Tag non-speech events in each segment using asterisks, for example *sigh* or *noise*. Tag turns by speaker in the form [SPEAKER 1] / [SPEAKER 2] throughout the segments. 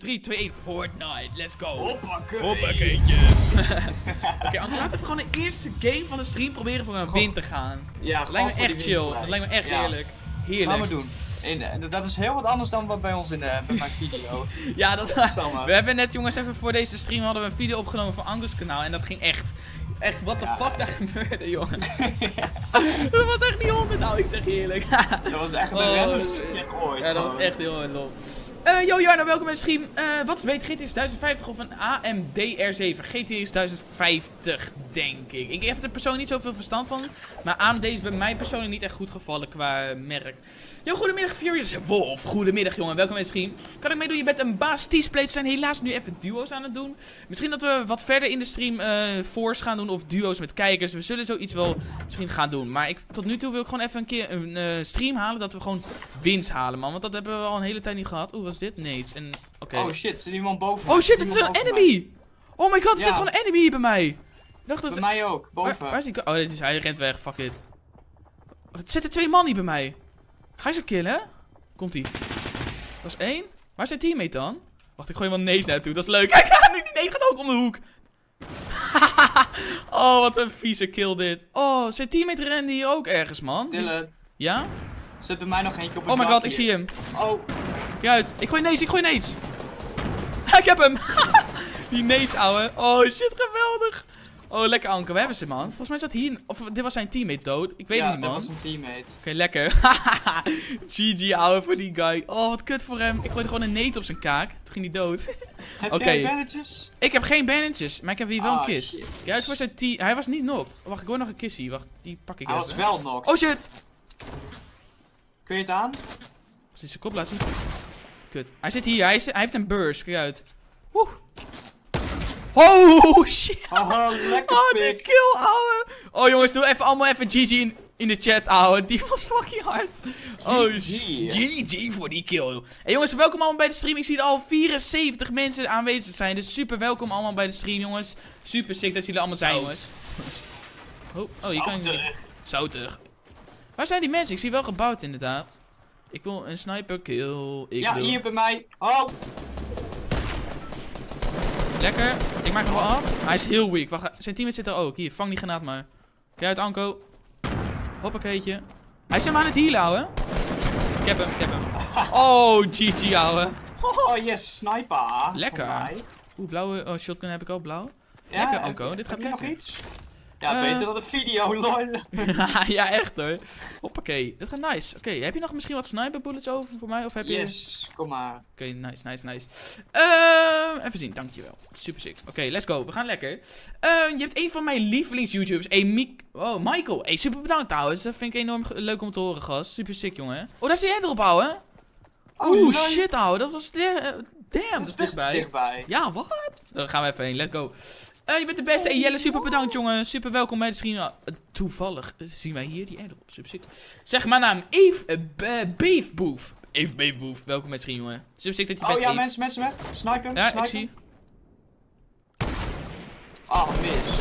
[SPEAKER 1] 3, 2, 1, Fortnite. Let's go.
[SPEAKER 2] Hoppakee.
[SPEAKER 1] Hoppakeetje. *laughs* Oké, Anton, laten we even gewoon de eerste game van de stream proberen voor een
[SPEAKER 2] Goh.
[SPEAKER 1] win te gaan.
[SPEAKER 2] Ja,
[SPEAKER 1] Dat lijkt me echt chill. Dat lijkt me echt
[SPEAKER 2] Ja.
[SPEAKER 1] heerlijk. Heerlijk.
[SPEAKER 2] Gaan we doen. En, eh, dat is heel wat anders dan wat bij ons in de, bij mijn video. *laughs*
[SPEAKER 1] Ja, dat
[SPEAKER 2] Samen.
[SPEAKER 1] We hebben net, jongens, even voor deze stream hadden we een video opgenomen voor Angus kanaal. En dat ging echt, echt, what the
[SPEAKER 2] Ja.
[SPEAKER 1] fuck daar gebeurde, jongen. *laughs* dat was echt niet honderd. Nou, ik zeg je eerlijk.
[SPEAKER 2] Dat was echt de
[SPEAKER 1] Oh,
[SPEAKER 2] randomste ooit.
[SPEAKER 1] ja, dat was echt heel erg Eh yo Jarno, welkom bij de stream. Eh, wat is beter, GTX 1050 of een AMD R7? GTX 1050, denk ik. Ik heb er persoonlijk niet zoveel verstand van. Maar AMD is bij mij persoonlijk niet echt goed gevallen qua merk. Yo, goedemiddag Furious Wolf. Goedemiddag jongen, welkom bij de stream. Kan ik meedoen? Je bent een baas T-Splate. We zijn helaas nu even duo's aan het doen. Misschien dat we wat verder in de stream fours gaan doen of duo's met kijkers. We zullen zoiets wel misschien gaan doen. Maar ik, tot nu toe wil ik gewoon even een keer een eh, stream halen dat we gewoon wins halen, man. Want dat hebben we al een hele tijd niet gehad. Oeh, wat is dit? Nee, en.
[SPEAKER 2] Oh shit, zit iemand boven
[SPEAKER 1] Oh shit, het is een enemy! Oh my god, er
[SPEAKER 2] Ja.
[SPEAKER 1] zit gewoon een enemy hier bij mij. Dacht dat
[SPEAKER 2] Bij mij ook, boven.
[SPEAKER 1] waar is die? Oh, dit is, hij rent weg. Fuck it. Er zitten twee man hier bij mij. Ga je ze killen? Komt ie. Dat is één. Waar is zijn teammate dan? Wacht, ik gooi wel een nade naartoe. Dat is leuk. *laughs* Kijk, die nade gaat ook om de hoek. *laughs* oh, wat een vieze kill dit. Oh, zijn teammate rende hier ook ergens, man.
[SPEAKER 2] Dylan,
[SPEAKER 1] Ja?
[SPEAKER 2] zit bij mij nog eentje op het
[SPEAKER 1] Oh my god, ik zie hem.
[SPEAKER 2] Oh,
[SPEAKER 1] Kijk uit. Ik gooi nades, ik gooi nades. *laughs* ik heb hem. Die nades, ouwe. Oh shit, geweldig. Oh, lekker Anke. We hebben ze, man. Volgens mij zat hier... Of dit was zijn teammate dood. Ik weet
[SPEAKER 2] ja,
[SPEAKER 1] het niet,
[SPEAKER 2] dat
[SPEAKER 1] man.
[SPEAKER 2] was een teammate.
[SPEAKER 1] Oké, lekker. *laughs* GG, ouwe, voor die guy. Oh, wat kut voor hem. Ik gooide gewoon een nade op zijn kaak. Toen ging hij dood.
[SPEAKER 2] Heb *laughs*
[SPEAKER 1] Oké.
[SPEAKER 2] jij bandages?
[SPEAKER 1] ik heb geen bandages, maar ik heb hier wel een
[SPEAKER 2] Ah,
[SPEAKER 1] kist. uit voor zijn team. Hij was niet knocked. Wacht, ik hoor nog een kissie. Wacht, die pak ik
[SPEAKER 2] Hij
[SPEAKER 1] even.
[SPEAKER 2] was wel knocked.
[SPEAKER 1] Oh shit.
[SPEAKER 2] Kun je het aan?
[SPEAKER 1] Als hij zijn kop laat zien. Kut. Hij zit hier. Hij, is, hij heeft een burst. Kijk uit. Woe. Oh shit.
[SPEAKER 2] Haha, lekker
[SPEAKER 1] Oh, die
[SPEAKER 2] pik.
[SPEAKER 1] kill, ouwe. Oh jongens, doe even allemaal even GG in, in de chat, ouwe. Die was fucking hard. Oh,
[SPEAKER 2] GG.
[SPEAKER 1] Voor die kill. Hey jongens, welkom allemaal bij de stream. Ik zie er al 74 mensen aanwezig zijn. Dus super welkom allemaal bij de stream, jongens. Super sick dat jullie allemaal zijn,
[SPEAKER 2] Zout.
[SPEAKER 1] jongens. Oh, oh je kan niet.
[SPEAKER 2] Zoutig.
[SPEAKER 1] Zoutig. Waar zijn die mensen? Ik zie wel gebouwd, inderdaad. Ik wil een sniper kill. Ik
[SPEAKER 2] Ja,
[SPEAKER 1] wil...
[SPEAKER 2] hier bij mij. Oh,
[SPEAKER 1] Lekker. Ik maak hem wel af. Hij is heel weak. Wacht, zijn teammate zit er ook. Hier, vang die granaat maar. Kijk uit, Anko. Hoppakeetje. Hij is hem aan het healen, ouwe. Ik heb hem, ik heb hem. Oh, GG, ouwe.
[SPEAKER 2] oh yes, sniper.
[SPEAKER 1] Lekker. Oeh, blauwe oh, shotgun heb ik al, blauw.
[SPEAKER 2] Ja,
[SPEAKER 1] Lekker, Anko. Dit gaat
[SPEAKER 2] heb nog iets? Ja,
[SPEAKER 1] Eh.
[SPEAKER 2] beter dan een video, *laughs* lol. *laughs*
[SPEAKER 1] ja, echt hoor. Hoppakee. Dit gaat nice. Oké, heb je nog misschien wat sniper bullets over voor mij? Of heb je...
[SPEAKER 2] Yes, kom maar.
[SPEAKER 1] Oké, nice, nice, nice. Ehm, even zien, dankjewel. Super sick. Oké, let's go. We gaan lekker. Ehm, je hebt een van mijn lievelings-YouTubers. Hey, Miek... Oh, Michael. Hey, super bedankt trouwens. Dat vind ik enorm leuk om te horen, gast. Super sick, jongen. Oh, daar zie jij erop, ouwe.
[SPEAKER 2] Oh,
[SPEAKER 1] Oeh, shit, ouwe. Dat was... eh, damn,
[SPEAKER 2] Dat
[SPEAKER 1] dat
[SPEAKER 2] is
[SPEAKER 1] is
[SPEAKER 2] best
[SPEAKER 1] dichtbij.
[SPEAKER 2] dichtbij.
[SPEAKER 1] Ja, wat? Dan gaan we even heen. Let's go. Eh, je bent de beste. Hey, Jelle, super bedankt, jongen. Super welkom bij de stream. Ah, eh, toevallig eh, zien wij hier die airdrop. Super sick. Zeg mijn naam. Eve uh, Beefboof. Eve Beefboof. Welkom bij de stream, jongen. Super sick dat je
[SPEAKER 2] Oh
[SPEAKER 1] bent,
[SPEAKER 2] ja,
[SPEAKER 1] Eve.
[SPEAKER 2] mensen, mensen, met. Sniper
[SPEAKER 1] Ja, ik zie.
[SPEAKER 2] Oh, mis.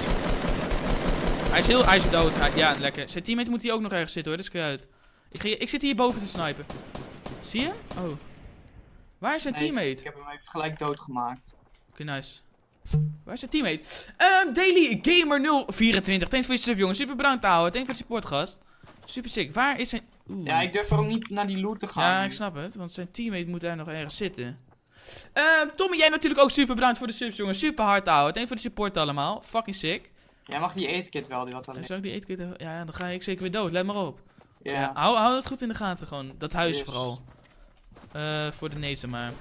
[SPEAKER 1] Hij is heel, hij is dood. Hij- ja, lekker. Zijn teammate moet hier ook nog ergens zitten hoor, dat is uit. Ik, ga, ik zit hier boven te snipen. Zie je? Oh. Waar is zijn
[SPEAKER 2] Nee,
[SPEAKER 1] teammate?
[SPEAKER 2] Ik heb hem even gelijk doodgemaakt.
[SPEAKER 1] Oké, nice. Waar is zijn teammate? Ehm Daily Gamer 024. Thanks voor je sub, jongen. Super bedankt, ouwe. Thanks voor de support, gast. Super sick. Waar is zijn... Oeh.
[SPEAKER 2] Ja, ik durf er ook niet naar die loot te gaan.
[SPEAKER 1] Ja, ik snap het. Want zijn teammate moet daar nog ergens zitten. Ehm Tommy, jij natuurlijk ook super bedankt voor de subs, jongen. Super hard, ouwe. Thanks voor de support allemaal. Fucking sick.
[SPEAKER 2] Jij mag die eetkit wel, die wat dan
[SPEAKER 1] zou ik die eetkit... Ja, dan ga ik zeker weer dood. Let maar op. Ja. hou, hou het goed in de gaten gewoon. Dat huis
[SPEAKER 2] Yes.
[SPEAKER 1] vooral. Eh, voor de nades maar.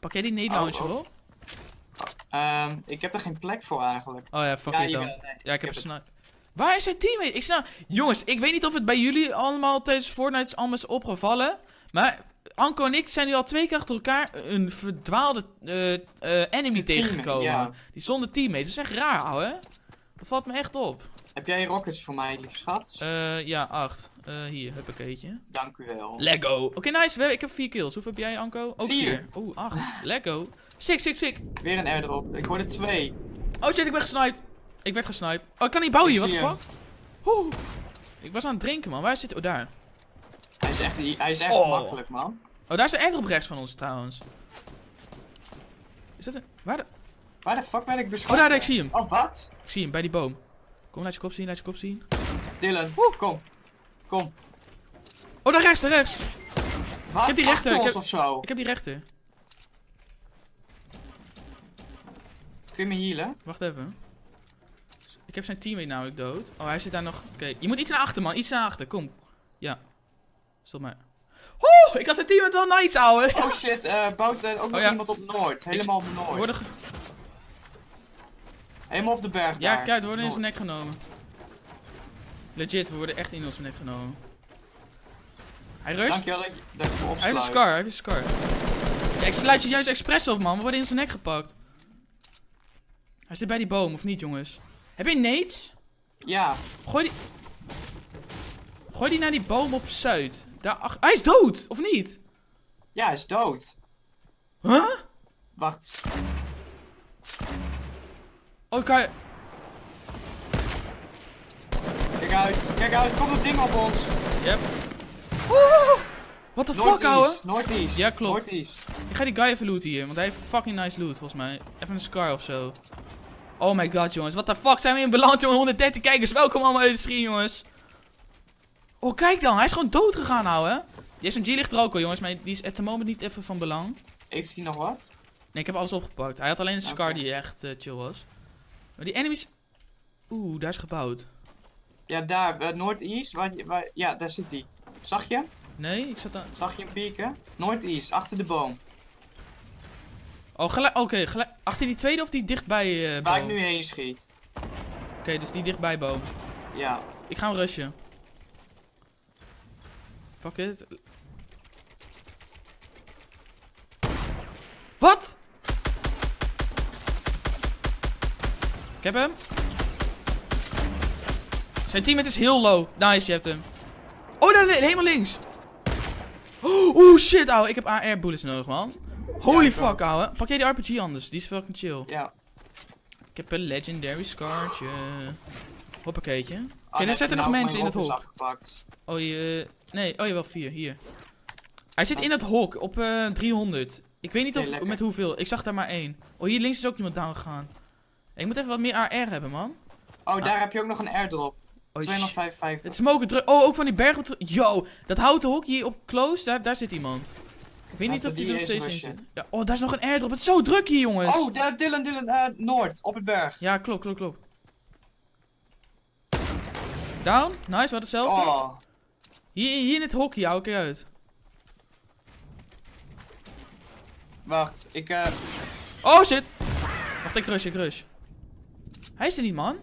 [SPEAKER 1] Pak jij die
[SPEAKER 2] Oh,
[SPEAKER 1] launcher
[SPEAKER 2] oh.
[SPEAKER 1] op?
[SPEAKER 2] Ehm, ik heb er geen plek voor eigenlijk.
[SPEAKER 1] Oh ja, fuck
[SPEAKER 2] ja,
[SPEAKER 1] it dan.
[SPEAKER 2] nee.
[SPEAKER 1] Ja, ik heb sniper. Waar is zijn teammate? Ik snap... Jongens, ik weet niet of het bij jullie allemaal tijdens Fortnite allemaal is opgevallen. Maar Anko en ik zijn nu al twee keer achter elkaar een verdwaalde eh, eh, enemy tegengekomen.
[SPEAKER 2] ja.
[SPEAKER 1] Die zonder teammate. Dat is echt raar, ouwe. Dat valt me echt op.
[SPEAKER 2] Heb jij rockets voor mij, lieve schat?
[SPEAKER 1] Eh, ja, acht. Hier, huppakeetje.
[SPEAKER 2] Dank u wel.
[SPEAKER 1] Lego. Oké, nice. Ik heb vier kills. Hoeveel heb jij, Anko? Ook
[SPEAKER 2] Vier.
[SPEAKER 1] vier. Oeh, acht. *laughs* Lego. Sick, sick, sick.
[SPEAKER 2] Weer een airdrop. Ik hoorde twee.
[SPEAKER 1] Oh shit, ik ben gesniped. Ik werd gesniped. Oh, ik kan niet bouwen
[SPEAKER 2] Ik
[SPEAKER 1] hier. The
[SPEAKER 2] zie
[SPEAKER 1] fuck? Oeh. Ik was aan het drinken, man. Waar zit... Oh, daar.
[SPEAKER 2] Hij is echt, hij is echt
[SPEAKER 1] Oh.
[SPEAKER 2] makkelijk, man.
[SPEAKER 1] Oh, daar is de airdrop rechts van ons, trouwens. Is dat een... Waar de...
[SPEAKER 2] Waar de fuck ben ik
[SPEAKER 1] Oh,
[SPEAKER 2] beschoten?
[SPEAKER 1] daar, daar, ik zie hem.
[SPEAKER 2] Oh, wat?
[SPEAKER 1] Ik zie hem, bij die boom. Kom, laat je kop zien, laat je kop zien.
[SPEAKER 2] Dylan,
[SPEAKER 1] Oeh.
[SPEAKER 2] kom. Kom.
[SPEAKER 1] Oh, daar rechts, daar rechts.
[SPEAKER 2] Wat?
[SPEAKER 1] heb die rechter, ik heb-
[SPEAKER 2] of zo?
[SPEAKER 1] Ik heb die rechter.
[SPEAKER 2] Kun je me healen?
[SPEAKER 1] Wacht even. Ik heb zijn teammate namelijk dood. Oh, hij zit daar nog... Oké, je moet iets naar achter, man. Iets naar achter, kom. Ja. Stop maar. Oeh, ik had zijn teammate wel nice, ouwe.
[SPEAKER 2] Oh shit, eh bouwt ook nog
[SPEAKER 1] ja.
[SPEAKER 2] iemand op Noord. Helemaal op Noord.
[SPEAKER 1] Worden ge-
[SPEAKER 2] Helemaal op de berg
[SPEAKER 1] Ja,
[SPEAKER 2] daar.
[SPEAKER 1] kijk, we worden in zijn nek genomen. Legit, we worden echt in onze nek genomen. Hij rust.
[SPEAKER 2] Dankjewel dat je, dat je me
[SPEAKER 1] Hij heeft een scar, hij heeft een scar. Ja, ik sluit je juist expres op, man. We worden in zijn nek gepakt. Hij zit bij die boom, of niet, jongens? Heb je nades?
[SPEAKER 2] Ja,
[SPEAKER 1] Gooi die... Gooi die naar die boom op Zuid. Daar ach... Hij is dood, of niet?
[SPEAKER 2] ja, hij is dood.
[SPEAKER 1] Huh?
[SPEAKER 2] Wacht.
[SPEAKER 1] Oh, kan je...
[SPEAKER 2] Kijk uit, kijk uit, komt dat ding op ons.
[SPEAKER 1] Yep. Oeh, What the fuck, ouwe?
[SPEAKER 2] Noord-East.
[SPEAKER 1] Ja, klopt. Ik ga die guy even looten hier, want hij heeft fucking nice loot, volgens mij. Even een scar of zo. Oh my god, jongens. What the fuck zijn we in beland, jongen? 130 kijkers. Welkom allemaal in de stream, jongens. Oh, kijk dan. Hij is gewoon dood gegaan, ouwe. Die SMG ligt er ook al, jongens. Maar die is at the moment niet even van belang.
[SPEAKER 2] Heeft hij nog wat?
[SPEAKER 1] Nee, ik heb alles opgepakt. Hij had alleen een scar die echt eh, chill was. Maar die enemies... Oeh, daar is gebouwd.
[SPEAKER 2] Ja, daar, eh, Noord-East. Ja, daar zit hij. Zag je? hem?
[SPEAKER 1] Nee, ik zat aan...
[SPEAKER 2] Zag je hem pieken? Noord-East, achter de boom.
[SPEAKER 1] Oh, gelijk... Oké, gelijk... Achter die tweede of die dichtbij eh
[SPEAKER 2] Waar ik nu heen schiet.
[SPEAKER 1] Oké, dus die dichtbij boom.
[SPEAKER 2] Ja.
[SPEAKER 1] Ik ga hem rushen. Fuck it. Wat? Ik heb hem. Zijn teammate is heel low. Nice, je hebt hem. Oh, daar helemaal links. Oeh, shit, ouwe. Ik heb AR bullets nodig, man. Holy
[SPEAKER 2] Ja,
[SPEAKER 1] fuck, ouwe. Pak jij die RPG anders? Die is fucking chill.
[SPEAKER 2] Ja.
[SPEAKER 1] Ik heb een legendary scartje. Hoppakeetje.
[SPEAKER 2] Ah,
[SPEAKER 1] er
[SPEAKER 2] dan heb
[SPEAKER 1] zitten
[SPEAKER 2] je
[SPEAKER 1] nog
[SPEAKER 2] nou
[SPEAKER 1] mensen in het hok.
[SPEAKER 2] afgepakt.
[SPEAKER 1] Oh, je... Nee, oh, jawel, vier. Hier. Hij zit in het hok op eh 300. Ik weet niet
[SPEAKER 2] Oké,
[SPEAKER 1] of, met hoeveel. Ik zag daar maar één. Oh, hier links is ook iemand down gegaan. Ik moet even wat meer AR hebben, man.
[SPEAKER 2] Oh, daar heb je ook nog een airdrop.
[SPEAKER 1] Oh, sh-
[SPEAKER 2] 255.
[SPEAKER 1] Het is mogen druk. Oh, ook van die berg Yo, dat houten hok hier op close, daar, daar zit iemand. Ik weet niet of die er nog steeds in zit. Ja, oh, daar is nog een airdrop. Het is zo druk hier, jongens.
[SPEAKER 2] Oh, daar, Dylan, Dylan, eh, Noord, op het berg.
[SPEAKER 1] Ja, klopt, klopt, klopt. Down? Nice, wat hetzelfde.
[SPEAKER 2] Oh,
[SPEAKER 1] Hier, hier in het hokje, hou ik eruit.
[SPEAKER 2] wacht. Ik, eh,
[SPEAKER 1] Oh, shit. Wacht, ik rush, ik rush. Hij is er niet, man.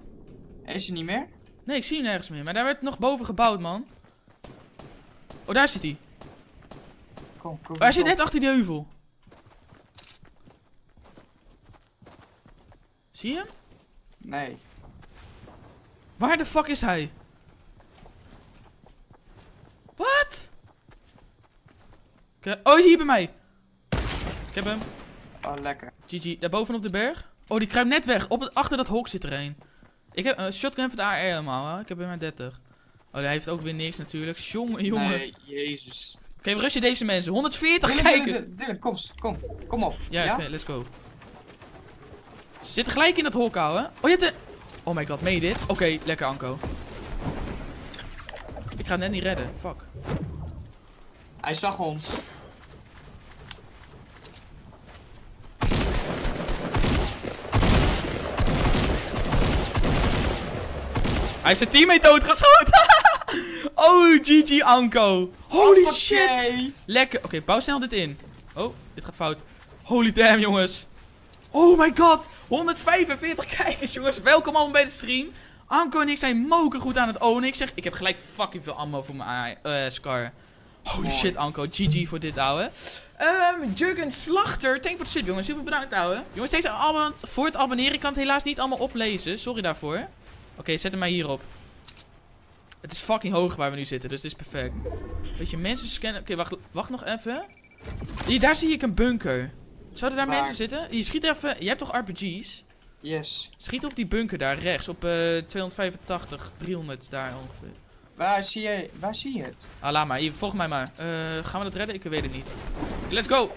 [SPEAKER 2] is er niet meer?
[SPEAKER 1] Nee, ik zie hem nergens meer. Maar daar werd nog boven gebouwd, man. Oh, daar zit hij.
[SPEAKER 2] Kom, kom,
[SPEAKER 1] hij zit net achter die heuvel. Zie je hem?
[SPEAKER 2] Nee.
[SPEAKER 1] Waar de fuck is hij? Wat? Oh, hier bij mij. Ik heb hem.
[SPEAKER 2] Oh, lekker.
[SPEAKER 1] GG, daar bovenop de berg. Oh, die kruipt net weg. Op het, achter dat hok zit er een. Ik heb een shotgun van de AR helemaal, hè. Ik heb er maar 30. Oh, hij heeft ook weer niks natuurlijk. Jongen, jongen.
[SPEAKER 2] Nee, jezus.
[SPEAKER 1] Oké, we rushen deze mensen. 140
[SPEAKER 2] Dylan,
[SPEAKER 1] kijken.
[SPEAKER 2] Dylan, Dylan, Dylan, kom, kom, kom op.
[SPEAKER 1] Ja, oké, let's go. Ze zitten gelijk in dat hok, ouwe. Oh, je hebt een... Oh my god, meen je dit? Oké, lekker, Anko. Ik ga het net niet redden. Fuck.
[SPEAKER 2] Hij zag ons.
[SPEAKER 1] Hij heeft zijn teammate doodgeschoten. *laughs* oh, GG, Anko. Holy shit. Lekker. Oké, bouw snel dit in. Oh, dit gaat fout. Holy damn, jongens. Oh my god. 145 kijkers, jongens. Welkom allemaal bij de stream. Anko en ik zijn moken goed aan het ownen. Ik zeg, ik heb gelijk fucking veel ammo voor mijn eh, Scar. Holy
[SPEAKER 2] Mooi.
[SPEAKER 1] shit, Anko. GG voor dit, ouwe. Ehm Jurgen Slachter. Thank voor de sub, jongens. Super bedankt, ouwe. Jongens, deze allemaal voor het abonneren. Ik kan het helaas niet allemaal oplezen. Sorry daarvoor. Oké, zet hem maar hierop. Het is fucking hoog waar we nu zitten, dus dit is perfect. Weet je, mensen scannen... Oké, wacht, wacht nog even. Hier, daar zie ik een bunker. Zouden daar
[SPEAKER 2] Waar?
[SPEAKER 1] mensen zitten? Je schiet even... Je hebt toch RPG's?
[SPEAKER 2] Yes.
[SPEAKER 1] Schiet op die bunker daar rechts. Op eh 285, 300 daar ongeveer.
[SPEAKER 2] Waar zie je, waar zie je het?
[SPEAKER 1] Ah, laat maar. Hier, volg mij maar. Eh, gaan we dat redden? Ik weet het niet. Let's go!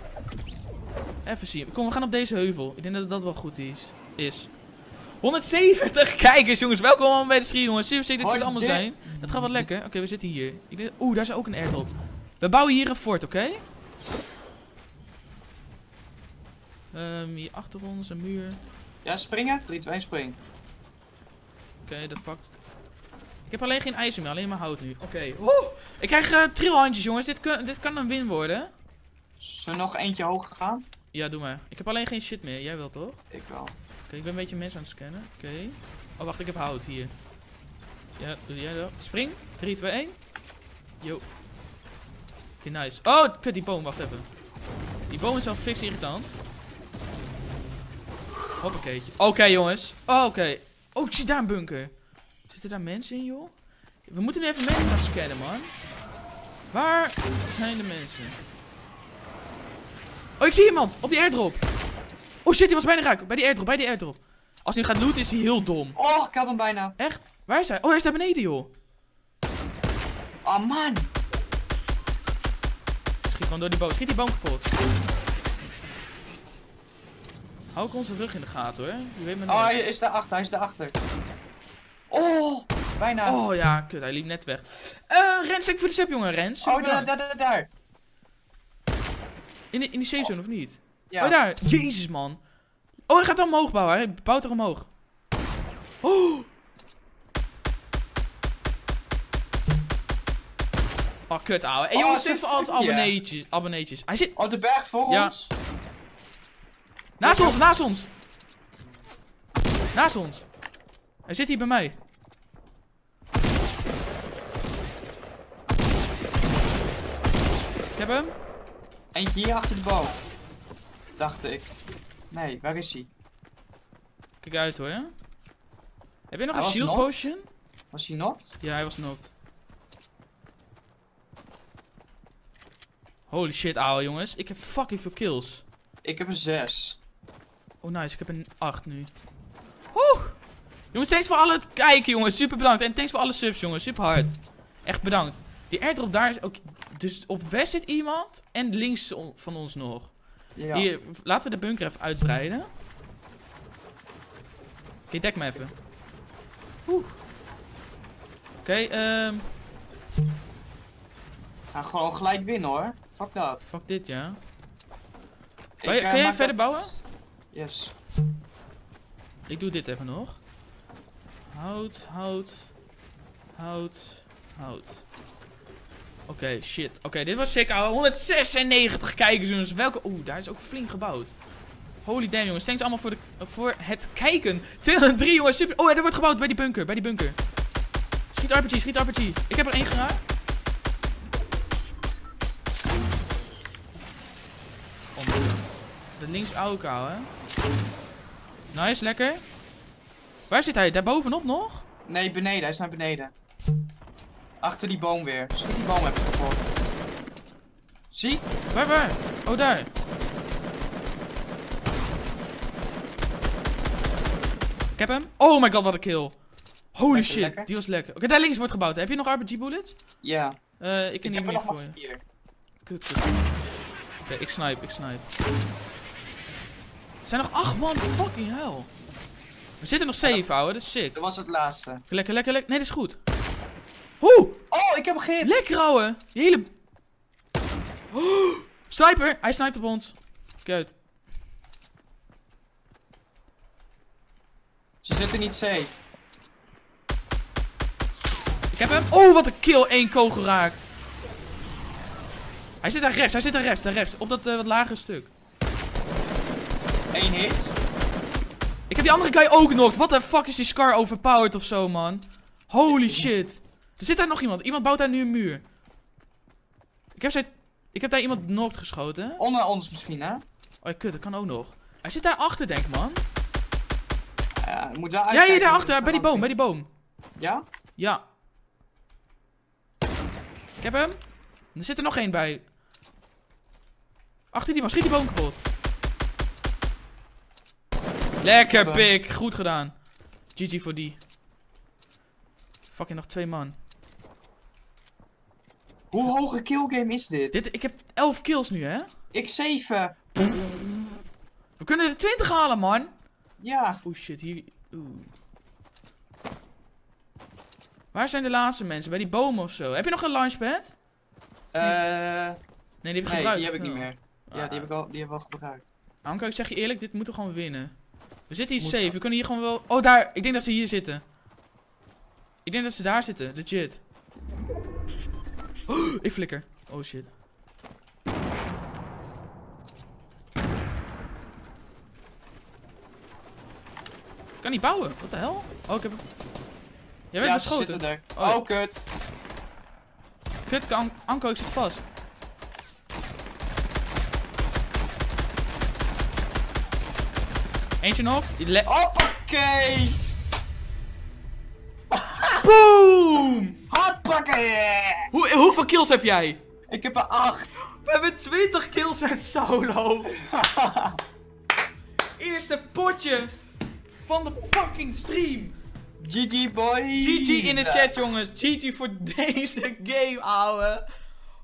[SPEAKER 1] Even zien. Kom, we gaan op deze heuvel. Ik denk dat dat wel goed is. is. 170 kijkers, jongens. Welkom allemaal bij de stream, jongens. Super sick dat jullie allemaal zijn. Dat gaat wat lekker. Oké, we zitten hier. Oeh, daar is ook een airdrop. We bouwen hier een fort, oké? Ehm, hier achter ons een muur.
[SPEAKER 2] Ja, springen? 3, 2, 1, spring.
[SPEAKER 1] Oké, de fuck. Ik heb alleen geen ijzer meer, alleen maar hout nu. Oké. Woe! Ik krijg eh trilhandjes, jongens. Dit, kan- dit kan een win worden.
[SPEAKER 2] Zullen we nog eentje hoger gaan?
[SPEAKER 1] Ja, doe maar. Ik heb alleen geen shit meer. Jij wel, toch?
[SPEAKER 2] Ik wel.
[SPEAKER 1] Ik ben een beetje mensen aan het scannen. Oké. Oh, wacht, ik heb hout hier. Ja, doe jij dat. Spring. 3, 2, 1. Yo. Oké, nice. Oh, kut, die boom. Wacht even. Die boom is wel fix irritant. Hoppakeetje. Oké, jongens. Oh, oké. Oh, ik zie daar een bunker. Zitten daar mensen in, joh? We moeten nu even mensen gaan scannen, man. Waar zijn de mensen? Oh, ik zie iemand op die airdrop. Oh shit, die was bijna raak. Bij die airdrop, bij die airdrop. Als hij gaat looten, is hij heel dom.
[SPEAKER 2] Oh, ik heb hem bijna.
[SPEAKER 1] Echt? Waar is hij? Oh, hij is daar beneden, joh.
[SPEAKER 2] Oh man.
[SPEAKER 1] Schiet gewoon door die boom. Schiet die boom kapot. Hou ik onze rug in de gaten, hoor. Je weet maar
[SPEAKER 2] Oh, hij is daarachter, hij is daarachter. Oh, bijna.
[SPEAKER 1] Oh ja, kut, hij liep net weg. Eh, Rens, ik voor de sub, jongen, Rens.
[SPEAKER 2] Oh,
[SPEAKER 1] Super
[SPEAKER 2] daar, daar, daar, daar.
[SPEAKER 1] In, de, in die safe zone, of niet?
[SPEAKER 2] Ja.
[SPEAKER 1] Oh, daar. Jezus, man. Oh, hij gaat er omhoog bouwen. Hij bouwt er omhoog. Oh. Oh, kut, ouwe. Hey,
[SPEAKER 2] Oh,
[SPEAKER 1] jongens, dit voor
[SPEAKER 2] fuckje.
[SPEAKER 1] abonneetjes. abonneetjes. Hij zit
[SPEAKER 2] Op de berg voor
[SPEAKER 1] Ja.
[SPEAKER 2] ons.
[SPEAKER 1] naast ons, naast ons. Naast ons. Hij zit hier bij mij. Ik heb hem.
[SPEAKER 2] Eentje hier achter de boom. Dacht ik. Nee, waar is hij?
[SPEAKER 1] Kijk uit hoor. Heb je nog
[SPEAKER 2] Hij
[SPEAKER 1] een shield
[SPEAKER 2] knocked.
[SPEAKER 1] potion?
[SPEAKER 2] Was hij not?
[SPEAKER 1] Ja, hij was knocked. Holy shit, ouwe jongens. Ik heb fucking veel kills.
[SPEAKER 2] Ik heb een 6.
[SPEAKER 1] Oh nice, ik heb een 8 nu. Oeh! Jongens, thanks voor alle het kijken jongens. Super bedankt. En thanks voor alle subs jongens. Super hard. Echt bedankt. Die airdrop daar is ook... Dus op west zit iemand. En links van ons nog.
[SPEAKER 2] Ja.
[SPEAKER 1] Hier, laten we de bunker even uitbreiden. Oké, dek me even. Oeh. Oké, ehm...
[SPEAKER 2] Ga gewoon gelijk winnen hoor. Fuck dat.
[SPEAKER 1] Fuck dit, ja. Kan je-
[SPEAKER 2] eh,
[SPEAKER 1] jij verder
[SPEAKER 2] dat-
[SPEAKER 1] bouwen?
[SPEAKER 2] Yes.
[SPEAKER 1] Ik doe dit even nog. Hout, hout, hout, hout. Oké, shit. Oké, dit was ouwe. 196 kijkers, jongens. Welke... Oeh, daar is ook flink gebouwd. Holy damn, jongens. Thanks allemaal voor, de, voor het kijken. 203, jongens. Super. Oh, ja, er wordt gebouwd bij die bunker. Bij die bunker. Schiet RPG, schiet RPG. Ik heb er één geraakt. De links ook, ouwe. Nice, lekker. Waar zit hij? Daar bovenop nog?
[SPEAKER 2] Nee, beneden. Hij is naar beneden. Achter die boom weer. Schiet die boom even kapot. Zie?
[SPEAKER 1] Waar, waar? Oh, daar. Ik heb hem. Oh my god, wat een kill. Holy
[SPEAKER 2] Lekker,
[SPEAKER 1] shit,
[SPEAKER 2] lekker.
[SPEAKER 1] die was lekker. Oké, daar links wordt gebouwd. Heb je nog RPG bullets?
[SPEAKER 2] Ja.
[SPEAKER 1] Eh, ik
[SPEAKER 2] Ik
[SPEAKER 1] ken
[SPEAKER 2] heb er nog
[SPEAKER 1] voor je.
[SPEAKER 2] vier.
[SPEAKER 1] Kut, ik snipe, ik snipe. Er zijn nog acht man, fucking hell. We zitten nog safe, ouwe, dat is sick.
[SPEAKER 2] Dat was het laatste.
[SPEAKER 1] Lekker, lekker, lekker. Nee, dat is goed. Hoe?
[SPEAKER 2] Oh, ik heb hem gehit.
[SPEAKER 1] Lekker, ouwe. Hele... Oh, sniper, hij sniped op ons. Uit.
[SPEAKER 2] Ze zitten niet safe.
[SPEAKER 1] Ik heb hem. Oh, wat een kill. Eén kogel raak. Hij zit daar rechts, hij zit daar rechts, daar rechts. Op dat eh, wat lagere stuk.
[SPEAKER 2] Eén hit.
[SPEAKER 1] Ik heb die andere guy ook knocked. Wat de fuck is die Scar overpowered of zo, man? Holy shit. Er zit daar nog iemand. Iemand bouwt daar nu een muur. Ik heb, zijn... ik heb daar iemand knocked geschoten.
[SPEAKER 2] Onder ons misschien, hè?
[SPEAKER 1] Oh, kut, dat kan ook nog. Hij zit daar achter, denk ik, man.
[SPEAKER 2] Ja, je moet wel
[SPEAKER 1] Ja, hier daarachter, bij die boom, bij die boom.
[SPEAKER 2] Ja?
[SPEAKER 1] Ja. Ik heb hem. Er zit er nog één bij. Achter die man, schiet die boom kapot. Lekker, pik. Goed gedaan. GG voor die. Fucking nog twee man.
[SPEAKER 2] Hoe hoge killgame is dit?
[SPEAKER 1] Dit, ik heb 11 kills nu, hè?
[SPEAKER 2] Ik 7.
[SPEAKER 1] We kunnen er 20 halen, man.
[SPEAKER 2] Ja.
[SPEAKER 1] Oeh, shit, hier... Oeh. Waar zijn de laatste mensen? Bij die bomen of zo? Heb je nog een launchpad?
[SPEAKER 2] Eh...
[SPEAKER 1] Nee, die heb je
[SPEAKER 2] nee,
[SPEAKER 1] gebruikt.
[SPEAKER 2] die heb ik niet
[SPEAKER 1] wel?
[SPEAKER 2] meer. Ja, die heb ik al, die heb ik al gebruikt.
[SPEAKER 1] Anko, ik zeg je eerlijk, dit moeten we gewoon winnen. We zitten hier
[SPEAKER 2] Moet
[SPEAKER 1] safe. We kunnen hier gewoon wel... Oh, daar. Ik denk dat ze hier zitten. Ik denk dat ze daar zitten. Legit. Oh, *gasps* ik flikker. Oh, shit. Ik kan niet bouwen. Wat de hel? Oh, ik heb... Jij werd
[SPEAKER 2] ja, ze
[SPEAKER 1] beschoten.
[SPEAKER 2] zitten er.
[SPEAKER 1] Oh, ja.
[SPEAKER 2] Oh, kut.
[SPEAKER 1] Kut, kan- Anko, ik zit vast. Eentje nog. Die le-
[SPEAKER 2] Hoppakee!
[SPEAKER 1] Boom! Hoeveel kills heb jij?
[SPEAKER 2] Ik heb er acht.
[SPEAKER 1] We hebben 20 kills met solo. *laughs* Eerste potje van de fucking stream.
[SPEAKER 2] GG boy.
[SPEAKER 1] GG in de chat, jongens. GG voor *laughs* deze game, ouwe.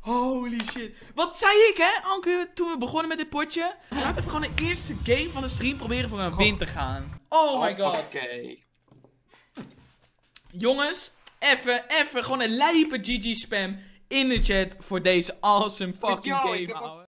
[SPEAKER 1] Holy shit. Wat zei ik, hè, Anke, toen we begonnen met dit potje? Laten we gewoon de eerste game van de stream proberen voor een win te gaan. Oh my god.
[SPEAKER 2] Hoppakee.
[SPEAKER 1] Jongens, even, even gewoon een lijpe GG spam in de chat voor deze awesome fucking
[SPEAKER 2] Yo,
[SPEAKER 1] game, ouwe.